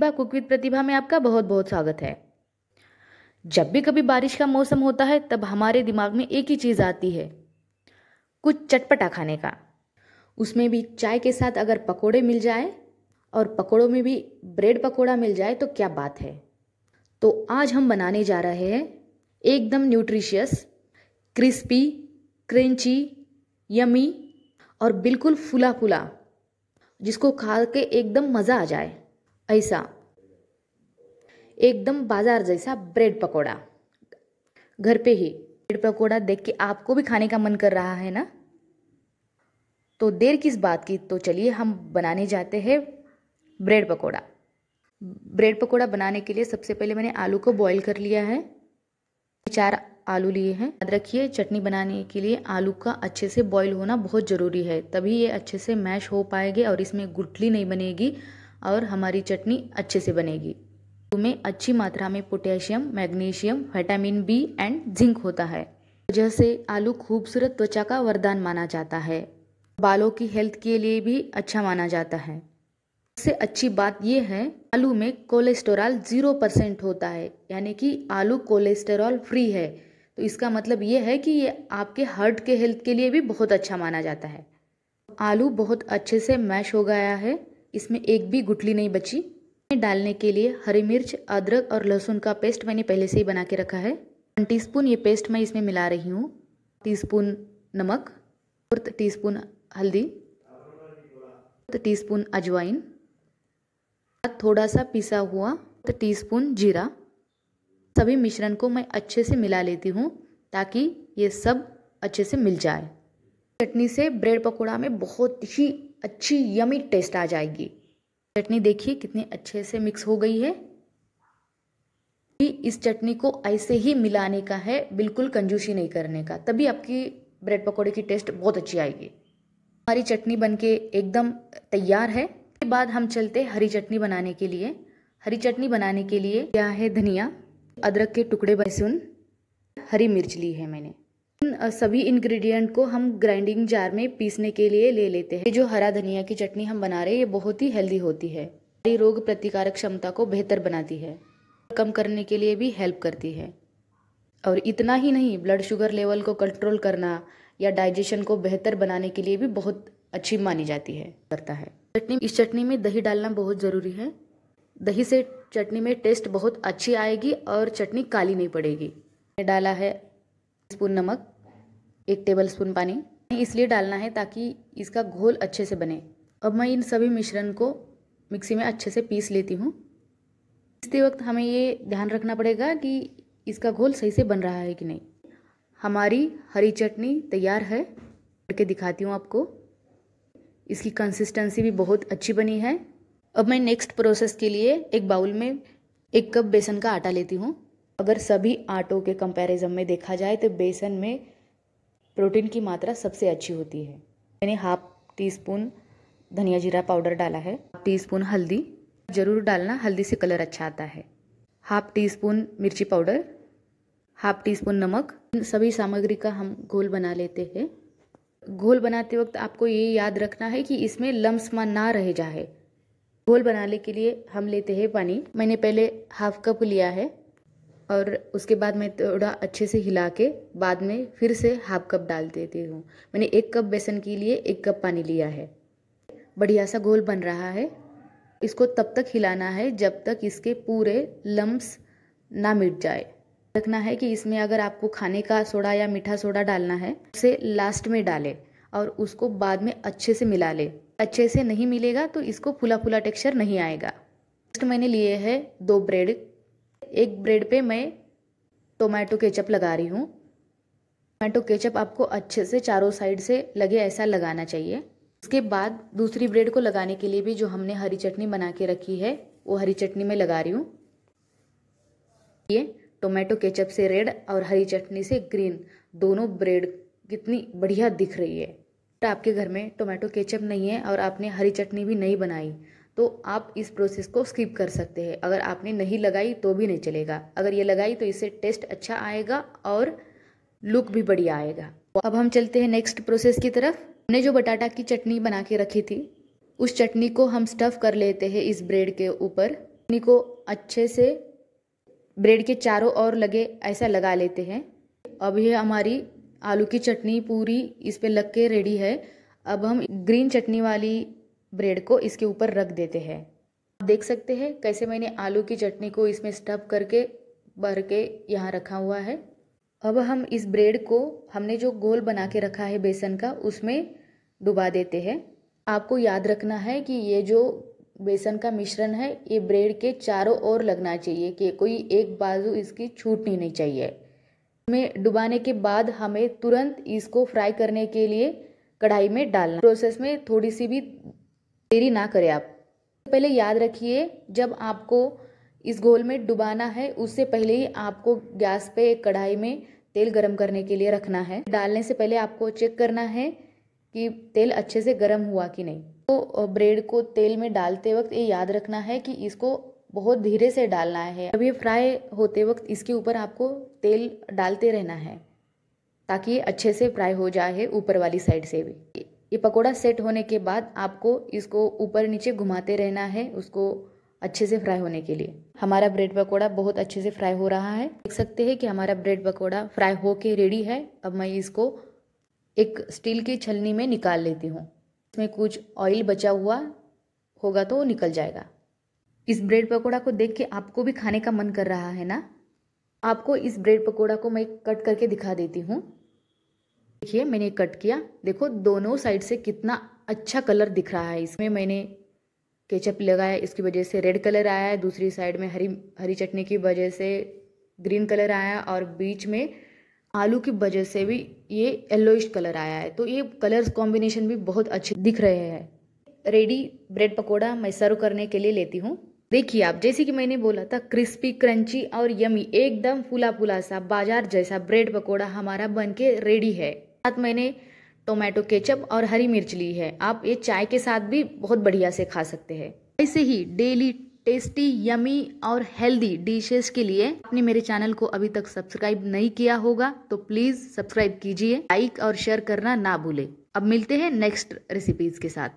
Pratibha cook with प्रतिभा में आपका बहुत बहुत स्वागत है। जब भी कभी बारिश का मौसम होता है, तब हमारे दिमाग में एक ही चीज़ आती है, कुछ चटपटा खाने का। उसमें भी चाय के साथ अगर पकोड़े मिल जाए और पकोड़ों में भी ब्रेड पकोड़ा मिल जाए तो क्या बात है। तो आज हम बनाने जा रहे हैं एकदम न्यूट्रिशियस, क्रिस्पी, क्रंची, यमी और बिल्कुल फुला फुला जिसको खा के एकदम मज़ा आ जाए। ऐसा. एकदम बाज़ार जैसा ब्रेड पकोड़ा. घर पे ही. ब्रेड पकोड़ा देख के आपको भी खाने का मन कर रहा है ना? तो देर किस बात की? तो चलिए हम बनाने जाते हैं ब्रेड पकोड़ा. ब्रेड पकोड़ा बनाने के लिए सबसे पहले मैंने आलू को बॉईल कर लिया है. चार आलू लिए हैं. याद रखिए, चटनी बनाने के लिए आलू का अच्छे से बॉईल होना बहुत ज़रूरी है, तभी ये अच्छे से मैश हो पाएँगे और इसमें गुटली नहीं बनेगी. और हमारी चटनी अच्छे से बनेगी। में अच्छी मात्रा में potassium, magnesium, vitamin B and zinc होता है, वजह से आलू खूबसूरत त्वचा का वरदान माना जाता है। बालों की हेल्थ के लिए भी अच्छा माना जाता है। सबसे अच्छी बात यह है, आलू में कोलेस्टेरॉल ज़ीरो परसेंट होता है, यानी कि आलू कोलेस्टेरॉल फ्री है। तो इसका मतलब ये है कि ये आपके हार्ट के हेल्थ के लिए भी बहुत अच्छा माना जाता है। आलू बहुत अच्छे से मैश हो गया है इसमें एक भी गुठली नहीं बची। डालने के लिए हरी मिर्च, अदरक और लहसुन का पेस्ट मैंने पहले से ही बना के रखा है। वन टीस्पून ये पेस्ट मैं इसमें मिला रही हूँ। टीस्पून नमक फोर्थ टीस्पून हल्दी फोर्थ टीस्पून अजवाइन थोड़ा सा पिसा हुआ टीस्पून जीरा। सभी मिश्रण को मैं अच्छे से मिला लेती हूँ ताकि ये सब अच्छे से मिल जाए। चटनी से ब्रेड पकौड़ा में बहुत ही अच्छी यमी टेस्ट आ जाएगी। चटनी देखिए कितनी अच्छे से मिक्स हो गई है। इस चटनी को ऐसे ही मिलाने का है, बिल्कुल कंजूसी नहीं करने का। तभी आपकी ब्रेड पकौड़े की टेस्ट बहुत अच्छी आएगी। हमारी चटनी बनके एकदम तैयार है। उसके बाद हम चलते हरी चटनी बनाने के लिए। हरी चटनी बनाने के लिए क्या है? धनिया, अदरक के टुकड़े बहसुन हरी मिर्च ली है मैंने। सभी इंग्रेडिएंट को हम ग्राइंडिंग जार में पीसने के लिए ले लेते हैं। जो हरा धनिया की चटनी हम बना रहे हैं, ये बहुत ही हेल्दी होती है। हमारी रोग प्रतिकारक क्षमता को बेहतर बनाती है, कम करने के लिए भी हेल्प करती है। और इतना ही नहीं ब्लड शुगर लेवल को कंट्रोल करना या डाइजेशन को बेहतर बनाने के लिए भी बहुत अच्छी मानी जाती है, करता है। चटनी, इस चटनी में दही डालना बहुत ज़रूरी है। दही से चटनी में टेस्ट बहुत अच्छी आएगी और चटनी काली नहीं पड़ेगी। डाला है स्पून नमक, एक टेबल स्पून पानी इसलिए डालना है ताकि इसका घोल अच्छे से बने। अब मैं इन सभी मिश्रण को मिक्सी में अच्छे से पीस लेती हूँ। पीसते वक्त हमें ये ध्यान रखना पड़ेगा कि इसका घोल सही से बन रहा है कि नहीं। हमारी हरी चटनी तैयार है। करके दिखाती हूँ आपको। इसकी कंसिस्टेंसी भी बहुत अच्छी बनी है। अब मैं नेक्स्ट प्रोसेस के लिए एक बाउल में एक कप बेसन का आटा लेती हूँ। अगर सभी आटों के कंपैरिजन में देखा जाए तो बेसन में प्रोटीन की मात्रा सबसे अच्छी होती है। मैंने हाफ़ टी स्पून धनिया जीरा पाउडर डाला है। हाफ़ टी स्पून हल्दी ज़रूर डालना, हल्दी से कलर अच्छा आता है। हाफ़ टी स्पून मिर्ची पाउडर हाफ़ टी स्पून नमक। इन सभी सामग्री का हम घोल बना लेते हैं। घोल बनाते वक्त आपको ये याद रखना है कि इसमें लम्समा ना रह जाए। घोल बनाने के लिए हम लेते हैं पानी। मैंने पहले हाफ़ कप लिया है। और उसके बाद मैं थोड़ा अच्छे से हिला के बाद में फिर से हाफ़ कप डाल देती हूँ। मैंने एक कप बेसन के लिए एक कप पानी लिया है। बढ़िया सा घोल बन रहा है। इसको तब तक हिलाना है जब तक इसके पूरे लम्स ना मिट जाए। रखना है कि इसमें अगर आपको खाने का सोडा या मीठा सोडा डालना है, उसे लास्ट में डालें और उसको बाद में अच्छे से मिला ले। अच्छे से नहीं मिलेगा तो इसको फुला फुला टेक्सचर नहीं आएगा। नेक्स्ट मैंने लिए है दो ब्रेड एक ब्रेड पे मैं टोमेटो केचप लगा रही हूँ। टोमेटो केचप आपको अच्छे से चारों साइड से लगे ऐसा लगाना चाहिए। उसके बाद दूसरी ब्रेड को लगाने के लिए भी जो हमने हरी चटनी बना के रखी है, वो हरी चटनी में लगा रही हूँ। ये टोमेटो केचप से रेड और हरी चटनी से ग्रीन, दोनों ब्रेड कितनी बढ़िया दिख रही है। आपके घर में टोमेटो केचप नहीं है और आपने हरी चटनी भी नहीं बनाई। तो आप इस प्रोसेस को स्किप कर सकते हैं। अगर आपने नहीं लगाई तो भी नहीं चलेगा। अगर ये लगाई तो इससे टेस्ट अच्छा आएगा और लुक भी बढ़िया आएगा। अब हम चलते हैं नेक्स्ट प्रोसेस की तरफ़। हमने जो बटाटा की चटनी बना के रखी थी, उस चटनी को हम स्टफ़ कर लेते हैं इस ब्रेड के ऊपर। चटनी को अच्छे से ब्रेड के चारों ओर लगे, ऐसा लगा लेते हैं। अब ये हमारी आलू की चटनी पूरी इस पर लग के रेडी है। अब हम ग्रीन चटनी वाली ब्रेड को इसके ऊपर रख देते हैं। आप देख सकते हैं कैसे मैंने आलू की चटनी को इसमें स्टफ़ करके, भर के यहाँ रखा हुआ है। अब हम इस ब्रेड को, हमने जो गोल बना के रखा है बेसन का, उसमें डुबा देते हैं। आपको याद रखना है कि ये जो बेसन का मिश्रण है, ये ब्रेड के चारों ओर लगना चाहिए, कि कोई एक बाजू इसकी छूटनी नहीं चाहिए। में डुबाने के बाद हमें तुरंत इसको फ्राई करने के लिए कढ़ाई में डालना। प्रोसेस में थोड़ी सी भी देरी ना करें आप। पहले याद रखिए, जब आपको इस घोल में डुबाना है, उससे पहले ही आपको गैस पे एक कढ़ाई में तेल गरम करने के लिए रखना है। डालने से पहले आपको चेक करना है कि तेल अच्छे से गर्म हुआ कि नहीं। तो ब्रेड को तेल में डालते वक्त ये याद रखना है कि इसको बहुत धीरे से डालना है। अब ये फ्राई होते वक्त इसके ऊपर आपको तेल डालते रहना है, ताकि अच्छे से फ्राई हो जाए ऊपर वाली साइड से भी। ये पकोड़ा सेट होने के बाद आपको इसको ऊपर नीचे घुमाते रहना है, उसको अच्छे से फ्राई होने के लिए। हमारा ब्रेड पकोड़ा बहुत अच्छे से फ्राई हो रहा है। देख सकते हैं कि हमारा ब्रेड पकोड़ा फ्राई हो के रेडी है। अब मैं इसको एक स्टील की छलनी में निकाल लेती हूँ। इसमें कुछ ऑयल बचा हुआ होगा तो निकल जाएगा। इस ब्रेड पकोड़ा को देख के आपको भी खाने का मन कर रहा है ना? आपको इस ब्रेड पकोड़ा को मैं कट करके दिखा देती हूँ। देखिए, मैंने कट किया। देखो, दोनों साइड से कितना अच्छा कलर दिख रहा है। इसमें मैंने केचप लगाया, इसकी वजह से रेड कलर आया है। दूसरी साइड में हरी हरी चटनी की वजह से ग्रीन कलर आया और बीच में आलू की वजह से भी ये येलोइश कलर आया है। तो ये कलर्स कॉम्बिनेशन भी बहुत अच्छे दिख रहे हैं। रेडी ब्रेड पकोड़ा मैं सर्व करने के लिए लेती हूँ। देखिए आप, जैसे कि मैंने बोला था क्रिस्पी क्रंची और यमी एकदम फूला फूला सा, बाज़ार जैसा ब्रेड पकोड़ा हमारा बन के रेडी है। साथ मैंने टोमेटो केचप और हरी मिर्च ली है। आप ये चाय के साथ भी बहुत बढ़िया से खा सकते हैं। ऐसे ही डेली टेस्टी, यमी और हेल्दी डिशेस के लिए आपने मेरे चैनल को अभी तक सब्सक्राइब नहीं किया होगा तो प्लीज़ सब्सक्राइब कीजिए, लाइक और शेयर करना ना भूले। अब मिलते हैं नेक्स्ट रेसिपीज़ के साथ।